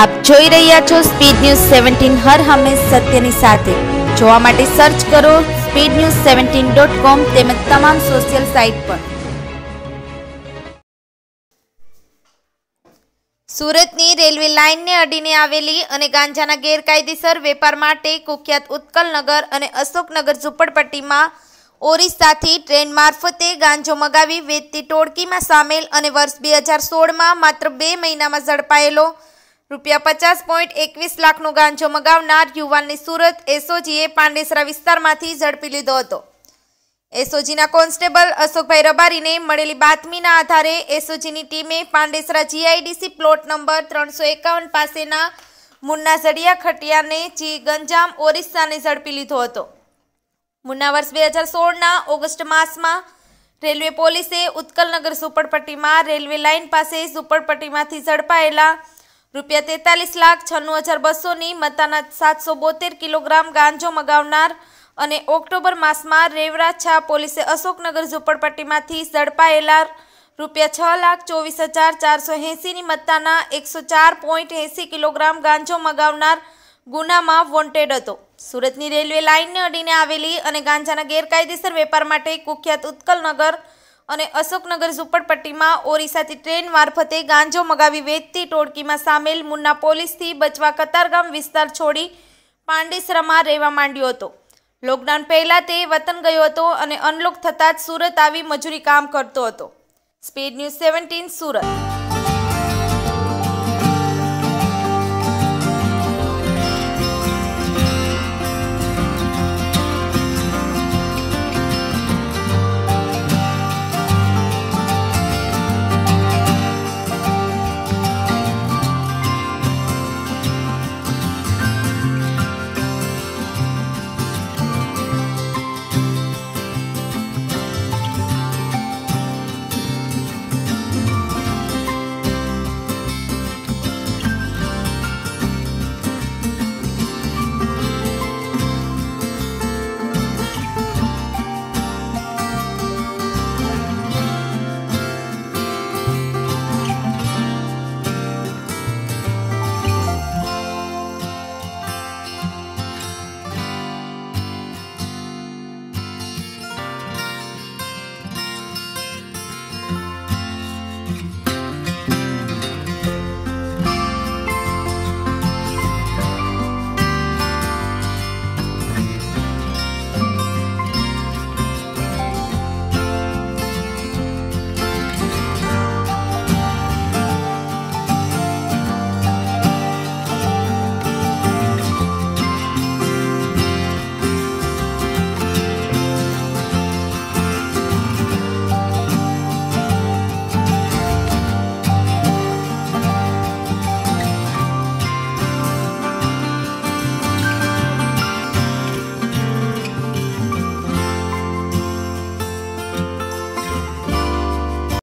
આપ જોઈ રહ્યા છો સ્પીડ ન્યૂઝ સેવન્ટીન હર હંમેશ સત્યની સાથે. જોવા માટે સર્ચ કરો speed news seventeen dot com તેમજ તમામ સોશિયલ સાઇટ પર. સુરતની રેલવે લાઇનને અડીને આવેલી અને ગાંજાના ગેરકાયદેસર વેપાર માટે કુખ્યાત ઉત્કલનગર અને અશોકનગર ઝુંપડપટ્ટીમાં ઓરિસ્સાથી ટ્રેન મારફતે ગાંજો મગાવી વેચતી ટોળકીમાં સામેલ અને વર્ષ બે હજાર સોળમાં માત્ર બે મહિનામાં ઝડપાયેલો રૂપિયા પચાસ પોઈન્ટ એકવીસ લાખનો ગાંજો મગાવનાર યુવાનને સુરત એસઓજીએ પાંડેસરા વિસ્તારમાંથી ઝડપી લીધો હતો. એસઓજીના કોન્સ્ટેબલ અશોકભાઈ રબારીને મળેલી બાતમીના આધારે એસઓજીની ટીમે પાંડેસરા જીઆઈડીસી પ્લોટ નંબર ત્રણસો એકાવન પાસેના મુન્ના ઝડિયા ખટિયાને જી ગંજામ ઓરિસ્સાને ઝડપી લીધો હતો. મુન્ના વર્ષ બે હજાર સોળના ઓગસ્ટ માસમાં રેલવે પોલીસે ઉત્કલનગર ઝુંપડપટ્ટીમાં રેલવે લાઇન પાસે ઝુંપડપટ્ટીમાંથી ઝડપાયેલા રૂપિયા તેતાલીસ લાખ છન્નું હજાર બસોની મતાના સાતસો બોતેર કિલોગ્રામ ગાંજો મગાવનાર અને ઓક્ટોબર માસમાં રેવરાછા પોલીસે અશોકનગર ઝૂંપડપટ્ટીમાંથી ઝડપાયેલા રૂપિયા છ લાખ ચોવીસ હજાર ચારસો એંસીની મત્તાના એકસો ચાર પોઈન્ટ એંસી કિલોગ્રામ ગાંજો મગાવનાર ગુનામાં વોન્ટેડ હતો. સુરતની રેલવે લાઇનને અડીને આવેલી અને ગાંજાના ગેરકાયદેસર વેપાર માટે કુખ્યાત ઉત્કલનગર અને અશોકનગર ઝુંપડપટ્ટીમાં ઓરિસાથી ટ્રેન મારફતે ગાંજો મગાવી વેચતી ટોળકીમાં સામેલ મુન્ના પોલીસથી બચવા કતારગામ વિસ્તાર છોડી પાંડેસરામાં રહેવા માંડ્યો હતો. લોકડાઉન પહેલાં તે વતન ગયો હતો અને અનલોક થતાં જ સુરત આવી મજૂરી કામ કરતો હતો. Speed news seventeen Surat.